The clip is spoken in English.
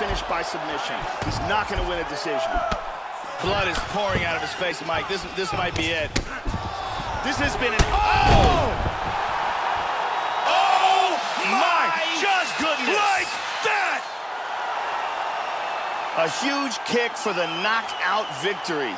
finish by submission. He's not going to win a decision. Blood is pouring out of his face, Mike. This, this might be it. This has been an... Oh! Oh, My just goodness. like that! A huge kick for the knockout victory.